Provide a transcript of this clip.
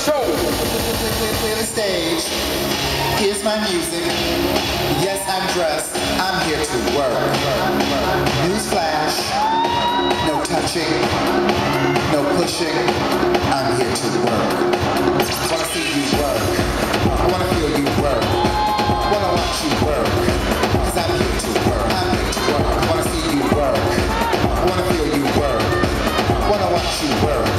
show. Clear the stage. Here's my music. Yes, I'm dressed. I'm here to work. Newsflash. No touching. No pushing. I'm here to work. I wanna see you work. I wanna feel you work. I wanna watch you work. Cause I'm here to work. I'm here to work. I wanna see you work. I wanna feel you work. I wanna watch you work.